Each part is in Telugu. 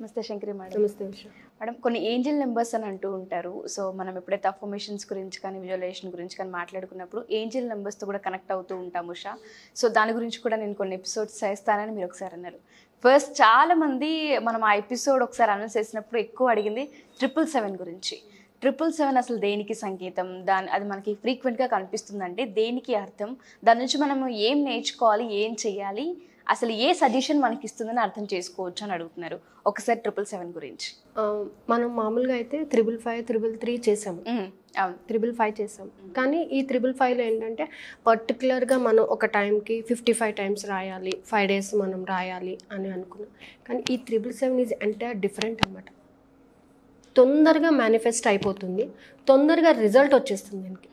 నమస్తే శంకరి మేడం. నమస్తే మేడం కొన్ని ఏంజిల్ నెంబర్స్ అని అంటూ ఉంటారు. సో మనం ఎప్పుడైతే అఫర్మేషన్స్ గురించి కానీ విజువలైజేషన్ గురించి కానీ మాట్లాడుకున్నప్పుడు ఏంజిల్ నెంబర్స్తో కూడా కనెక్ట్ అవుతూ ఉంటాం ఉషా. సో దాని గురించి కూడా నేను కొన్ని ఎపిసోడ్స్ చేస్తానని మీరు ఒకసారి అన్నారు. ఫస్ట్ చాలా మంది మనం ఆ ఎపిసోడ్ ఒకసారి అనౌన్స్ చేసినప్పుడు ఎక్కువ అడిగింది ట్రిపుల్ సెవెన్ గురించి. ట్రిపుల్ సెవెన్ అసలు దేనికి సంకేతం? దాని అది మనకి ఫ్రీక్వెంట్గా కనిపిస్తుందంటే దేనికి అర్థం? దాని నుంచి మనం ఏం నేర్చుకోవాలి? ఏం చేయాలి? అసలు ఏ సజెషన్ మనకి ఇస్తుందని అర్థం చేసుకోవచ్చు అని అడుగుతున్నారు. ఒకసారి ట్రిపుల్ సెవెన్ గురించి. మనం మామూలుగా అయితే త్రిబుల్ ఫైవ్ త్రిబుల్ త్రీ అవును. త్రిబుల్ ఫైవ్ చేసాం. కానీ ఈ త్రిబుల్ ఫైవ్లో ఏంటంటే పర్టికులర్గా మనం ఒక టైంకి ఫిఫ్టీ ఫైవ్ టైమ్స్ రాయాలి ఫైవ్ డేస్ మనం రాయాలి అని అనుకున్నాం. కానీ ఈ triple seven is entire different అనమాట తొందరగా మేనిఫెస్ట్ అయిపోతుంది. తొందరగా రిజల్ట్ వచ్చేస్తుంది దీనికి.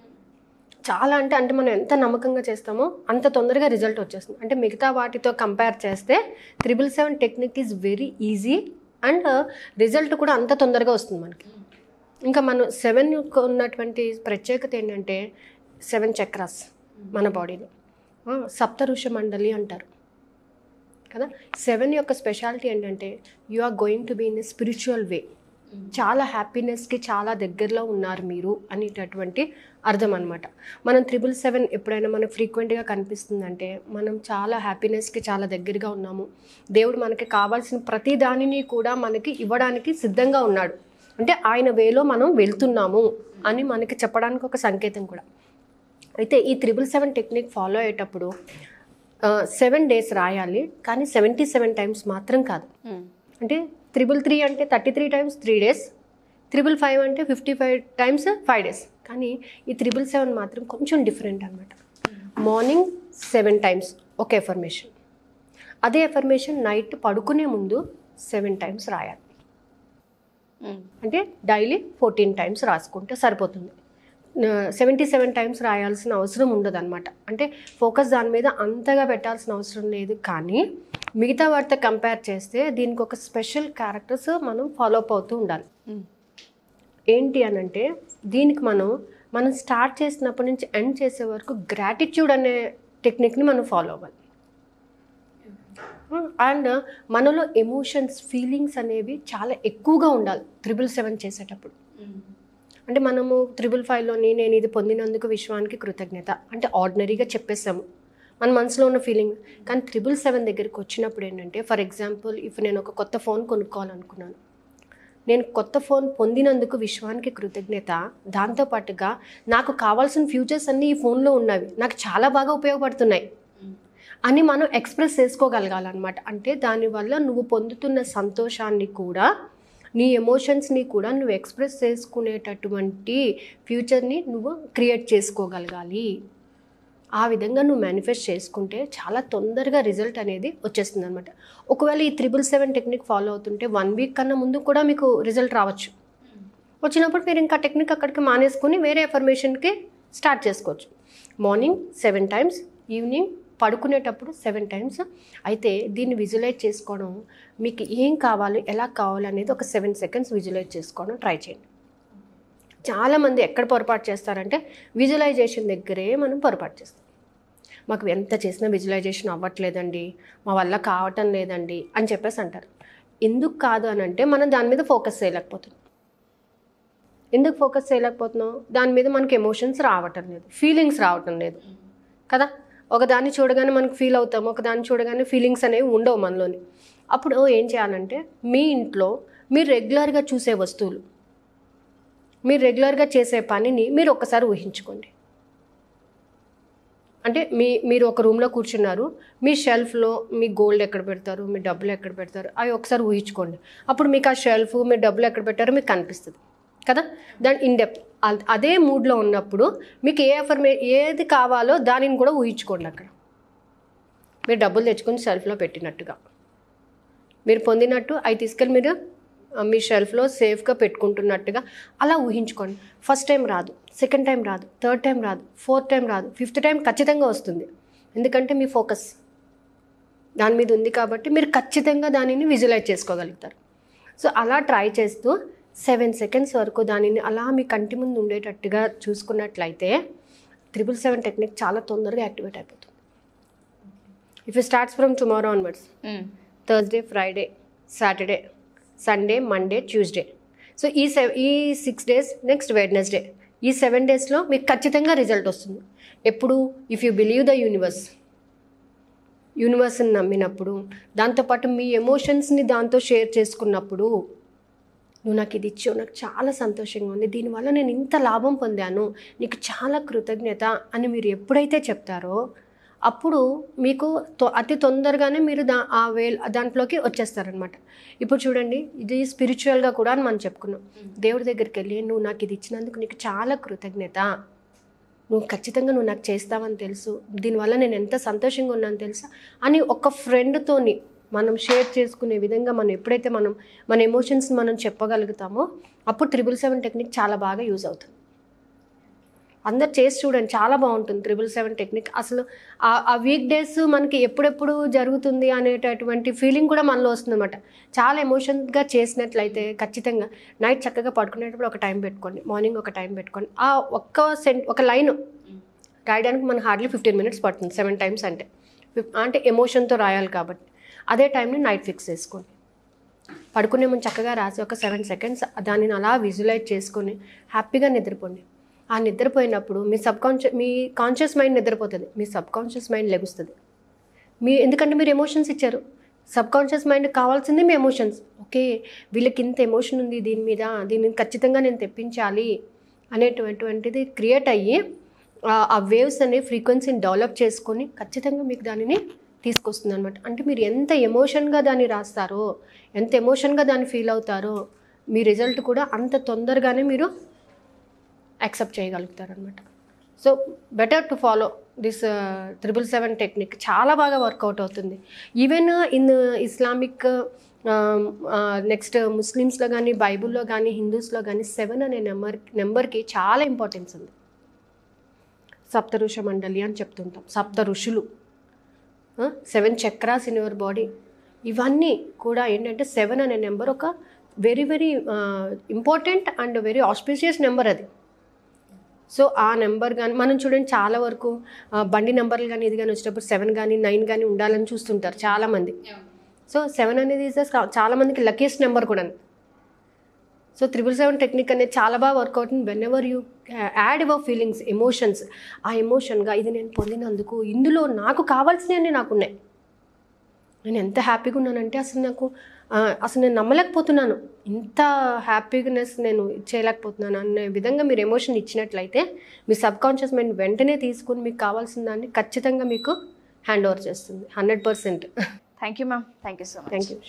చాలా అంటే అంటే మనం ఎంత నమ్మకంగా చేస్తామో అంత తొందరగా రిజల్ట్ వచ్చేస్తుంది. అంటే మిగతా వాటితో కంపేర్ చేస్తే triple seven technique is very easy and result కూడా అంత తొందరగా వస్తుంది మనకి. ఇంకా మనం సెవెన్ ఉన్నటువంటి ప్రత్యేకత ఏంటంటే సెవెన్ చక్రాస్ మన బాడీలో. ఆ, సప్త ఋషి మండలి అంటారు. కదా? సెవెన్ యొక్క స్పెషాలిటీ ఏంటంటే you are going to be in a spiritual way. చాలా హ్యాపీనెస్కి చాలా దగ్గరలో ఉన్నారు మీరు అనేటటువంటి అర్థం అనమాట మనం త్రిబుల్ సెవెన్ ఎప్పుడైనా మనకు ఫ్రీక్వెంట్గా కనిపిస్తుందంటే మనం చాలా హ్యాపీనెస్కి చాలా దగ్గరగా ఉన్నాము. దేవుడు మనకి కావాల్సిన ప్రతి దానిని కూడా మనకి ఇవ్వడానికి సిద్ధంగా ఉన్నాడు. అంటే ఆయన వేలో మనం వెళ్తున్నాము అని మనకి చెప్పడానికి ఒక సంకేతం కూడా. అయితే ఈ త్రిబుల్ సెవెన్ టెక్నిక్ ఫాలో అయ్యేటప్పుడు సెవెన్ డేస్ రాయాలి కానీ సెవెంటీ సెవెన్ టైమ్స్ మాత్రం కాదు. అంటే త్రిబుల్ త్రీ అంటే thirty three times three days triple five అంటే fifty five times five days కానీ ఈ త్రిబుల్ సెవెన్ మాత్రం కొంచెం డిఫరెంట్ అనమాట మార్నింగ్ సెవెన్ టైమ్స్ ఒక ఎఫర్మేషన్ అదే ఎఫర్మేషన్ నైట్ పడుకునే ముందు సెవెన్ టైమ్స్ రాయాలి. ఉమ్, అంటే డైలీ ఫోర్టీన్ టైమ్స్ రాసుకుంటే సరిపోతుంది. సెవెంటీ సెవెన్ టైమ్స్ రాయాల్సిన అవసరం ఉండదు అనమాట అంటే ఫోకస్ దాని మీద అంతగా పెట్టాల్సిన అవసరం లేదు కానీ మిగతా వాటితో కంపేర్ చేస్తే దీనికి ఒక స్పెషల్ క్యారెక్టర్స్ మనం ఫాలో అప్ అవుతూ ఉండాలి. ఏంటి అని అంటే దీనికి మనం మనం స్టార్ట్ చేసినప్పటి నుంచి ఎండ్ చేసే వరకు గ్రాటిట్యూడ్ అనే టెక్నిక్ని మనం ఫాలో అవ్వాలి. అండ్ మనలో ఎమోషన్స్ ఫీలింగ్స్ అనేవి చాలా ఎక్కువగా ఉండాలి త్రిబుల్ సెవెన్ చేసేటప్పుడు. అంటే మనము త్రిబుల్ ఫైవ్లోని నేను ఇది పొందినందుకు విశ్వానికి కృతజ్ఞత అంటే ఆర్డినరీగా చెప్పేసాము మన మనసులో ఉన్న ఫీలింగ్ కానీ త్రిబుల్ సెవెన్ దగ్గరికి వచ్చినప్పుడు ఏంటంటే ఫర్ ఎగ్జాంపుల్ ఇఫ్ నేను ఒక కొత్త ఫోన్ కొనుక్కోవాలనుకున్నాను. నేను కొత్త ఫోన్ పొందినందుకు విశ్వానికి కృతజ్ఞత. దాంతోపాటుగా నాకు కావాల్సిన ఫ్యూచర్స్ అన్నీ ఈ ఫోన్లో ఉన్నవి. నాకు చాలా బాగా ఉపయోగపడుతున్నాయి. అని మనం ఎక్స్ప్రెస్ చేసుకోగలగాలన్నమాట. అంటే దానివల్ల నువ్వు పొందుతున్న సంతోషాన్ని కూడా నీ ఎమోషన్స్ని కూడా నువ్వు ఎక్స్ప్రెస్ చేసుకునేటటువంటి ఫ్యూచర్ని నువ్వు క్రియేట్ చేసుకోగలగాలి. ఆ విధంగా నువ్వు మేనిఫెస్ట్ చేసుకుంటే చాలా తొందరగా రిజల్ట్ అనేది వచ్చేస్తుంది అనమాట ఒకవేళ ఈ త్రిబుల్ సెవెన్ టెక్నిక్ ఫాలో అవుతుంటే వన్ వీక్ కన్నా ముందు కూడా మీకు రిజల్ట్ రావచ్చు. వచ్చినప్పుడు మీరు ఇంకా టెక్నిక్ అక్కడికి మానేసుకుని వేరే ఎఫర్మేషన్కి స్టార్ట్ చేసుకోవచ్చు. మార్నింగ్ సెవెన్ టైమ్స్ ఈవినింగ్ పడుకునేటప్పుడు సెవెన్ టైమ్స్ అయితే దీన్ని విజువలైజ్ చేసుకోవడం మీకు ఏం కావాలి ఎలా కావాలి అనేది ఒక సెవెన్ సెకండ్స్ విజువలైజ్ చేసుకోవడం ట్రై చేయండి. చాలామంది ఎక్కడ పొరపాటు చేస్తారంటే విజువలైజేషన్ దగ్గరే మనం పొరపాటు చేస్తాం. మాకు ఎంత చేసినా విజువలైజేషన్ అవ్వట్లేదండి మా వల్ల కావటం లేదండి అని చెప్పేసి అంటారు. ఎందుకు కాదు అని అంటే మనం దాని మీద ఫోకస్ చేయలేకపోతున్నాం. ఎందుకు ఫోకస్ చేయలేకపోతున్నాం? దాని మీద మనకి ఎమోషన్స్ రావటం లేదు ఫీలింగ్స్ రావటం లేదు కదా. ఒకదాన్ని చూడగానే మనకు ఫీల్ అవుతాం ఒకదాన్ని చూడగానే ఫీలింగ్స్ అనేవి ఉండవు మనలోని. అప్పుడు ఏం చేయాలంటే మీ ఇంట్లో మీరు రెగ్యులర్గా చూసే వస్తువులు మీరు రెగ్యులర్గా చేసే పనిని మీరు ఒక్కసారి ఊహించుకోండి. అంటే మీ మీరు ఒక రూమ్లో కూర్చున్నారు మీ షెల్ఫ్లో మీ గోల్డ్ ఎక్కడ పెడతారు మీ డబ్బులు ఎక్కడ పెడతారు అవి ఒకసారి ఊహించుకోండి. అప్పుడు మీకు ఆ షెల్ఫ్ మీ డబ్బులు ఎక్కడ పెట్టారో మీకు కనిపిస్తుంది కదా? దాని ఇన్ డెప్త్ అదే మూడ్లో ఉన్నప్పుడు మీకు ఏ అఫర్మే ఏది కావాలో దానిని కూడా ఊహించుకోండి అక్కడ. మీరు డబ్బులు తెచ్చుకొని షెల్ఫ్లో పెట్టినట్టుగా. మీరు పొందినట్టు అవి తీసుకెళ్ళి మీరు మీ షెల్ఫ్లో సేఫ్గా పెట్టుకుంటున్నట్టుగా అలా ఊహించుకోండి. ఫస్ట్ టైం రాదు సెకండ్ టైం రాదు థర్డ్ టైం రాదు ఫోర్త్ టైం రాదు ఫిఫ్త్ టైం ఖచ్చితంగా వస్తుంది. ఎందుకంటే మీ ఫోకస్ దాని మీద ఉంది కాబట్టి మీరు ఖచ్చితంగా దానిని విజువలైజ్ చేసుకోగలుగుతారు. సో అలా ట్రై చేస్తూ సెవెన్ సెకండ్స్ వరకు దానిని అలా మీ కంటి ముందు ఉండేటట్టుగా చూసుకున్నట్లయితే త్రిబుల్ సెవెన్ టెక్నిక్ చాలా తొందరగా యాక్టివేట్ అయిపోతుంది. If you starts from tomorrow onwards Thursday Friday Saturday Sunday Monday Tuesday so ఈ సెవ్ ఈ సిక్స్ డేస్ నెక్స్ట్ వెడ్నెస్డే ఈ సెవెన్ డేస్లో మీకు ఖచ్చితంగా రిజల్ట్ వస్తుంది. ఎప్పుడు? If you believe the universe యూనివర్స్ని నమ్మినప్పుడు దాంతోపాటు మీ ఎమోషన్స్ని దాంతో షేర్ చేసుకున్నప్పుడు నువ్వు నాకు ఇది ఇచ్చావు నాకు చాలా సంతోషంగా ఉంది. దీనివల్ల నేను ఇంత లాభం పొందాను నీకు చాలా కృతజ్ఞత అని మీరు ఎప్పుడైతే చెప్తారో అప్పుడు మీకు తొ- అతి తొందరగానే మీరు దా ఆ వే దాంట్లోకి వచ్చేస్తారనమాట ఇప్పుడు చూడండి ఇది స్పిరిచువల్గా కూడా అని మనం చెప్పుకున్నాం. దేవుడి దగ్గరికి వెళ్ళి నువ్వు నాకు ఇది ఇచ్చినందుకు నీకు చాలా కృతజ్ఞత. నువ్వు ఖచ్చితంగా నువ్వు నాకు చేస్తావని తెలుసు. దీనివల్ల నేను ఎంత సంతోషంగా ఉన్నాను తెలుసా? అని ఒక ఫ్రెండ్తోని మనం షేర్ చేసుకునే విధంగా మనం ఎప్పుడైతే మనం మన ఎమోషన్స్ని మనం చెప్పగలుగుతామో అప్పుడు త్రిబుల్ సెవెన్ టెక్నిక్ చాలా బాగా యూజ్ అవుతుంది. అందరు చేసి చూడండి చాలా బాగుంటుంది త్రిబుల్ సెవెన్ టెక్నిక్ అసలు ఆ- ఆ వీక్ డేస్ మనకి ఎప్పుడెప్పుడు జరుగుతుంది అనేటటువంటి ఫీలింగ్ కూడా మనలో వస్తుందన్నమాట. చాలా ఎమోషన్గా చేసినట్లయితే ఖచ్చితంగా నైట్ చక్కగా పడుకునేటప్పుడు ఒక టైం పెట్టుకోండి మార్నింగ్ ఒక టైం పెట్టుకోండి. ఆ ఒక్క సెంట్ ఒక లైన్ రాయడానికి మనకు హార్డ్లీ ఫిఫ్టీన్ మినిట్స్ పడుతుంది సెవెన్ టైమ్స్ అంటే. అంటే ఎమోషన్తో రాయాలి కాబట్టి. అదే టైంని నైట్ ఫిక్స్ చేసుకోండి. పడుకునే ముందు చక్కగా రాసి ఒక సెవెన్ సెకండ్స్ దానిని అలా విజువలైజ్ చేసుకొని హ్యాపీగా నిద్రపోండి. ఆ నిద్రపోయినప్పుడు మీ సబ్ కాన్షియస్ మీ కాన్షియస్ మైండ్ నిద్రపోతుంది. మీ సబ్ కాన్షియస్ మైండ్ లెగుస్తుంది. మీ ఎందుకంటే మీరు ఎమోషన్స్ ఇచ్చారు. సబ్ కాన్షియస్ మైండ్ కావాల్సింది మీ ఎమోషన్స్. ఓకే వీళ్ళకి ఇంత ఎమోషన్ ఉంది దీని మీద దీన్ని ఖచ్చితంగా నేను తెప్పించాలి అనేటువంటిది క్రియేట్ అయ్యి ఆ- ఆ వేవ్స్ అనే ఫ్రీక్వెన్సీని డెవలప్ చేసుకొని ఖచ్చితంగా మీకు దానిని తీసుకొస్తుంది అనమాట అంటే మీరు ఎంత ఎమోషన్గా దాన్ని రాస్తారో ఎంత ఎమోషన్గా దాన్ని ఫీల్ అవుతారో మీ రిజల్ట్ కూడా అంత తొందరగానే మీరు accept చేయగలుగుతారనమాట so better to follow this triple seven technique చాలా బాగా వర్కౌట్ అవుతుంది. ఈవెన్ ఇన్ ఇస్లామిక్ నెక్స్ట్ ముస్లిమ్స్లో కానీ బైబుల్లో కానీ హిందూస్లో కానీ సెవెన్ అనే నెంబర్ నెంబర్కి చాలా ఇంపార్టెన్స్ ఉంది. సప్తఋష మండలి అని చెప్తుంటాం. సప్త ఋషులు seven chakras in your body ఇవన్నీ కూడా ఏంటంటే సెవెన్ అనే నెంబర్ ఒక very very important and very auspicious number అది. సో ఆ నెంబర్ కానీ మనం చూడండి చాలా వరకు బండి నెంబర్లు కానీ ఇది కానీ వచ్చినప్పుడు సెవెన్ కానీ నైన్ కానీ ఉండాలని చూస్తుంటారు చాలామంది సో సెవెన్ అనేది is the చాలా మందికి లక్కీయెస్ట్ నెంబర్ కూడా సో త్రిబుల్ సెవెన్ టెక్నిక్ అనేది చాలా బాగా work out whenever you add your feelings emotions ఆ ఎమోషన్గా ఇది నేను పొందినందుకు ఇందులో నాకు కావాల్సినవన్నీ నాకు ఉన్నాయి. నేను ఎంత హ్యాపీగా ఉన్నానంటే అసలు నాకు అసలు నేను నమ్మలేకపోతున్నాను. ఇంత హ్యాపీనెస్ నేను చేయలేకపోతున్నాను అనే విధంగా మీరు ఎమోషన్ ఇచ్చినట్లయితే మీ సబ్ కాన్షియస్ మైండ్ వెంటనే తీసుకుని మీకు కావాల్సిన దాన్ని ఖచ్చితంగా మీకు హ్యాండ్ ఓవర్ చేస్తుంది. Hundred percent. Thank you ma'am thank you so much thank you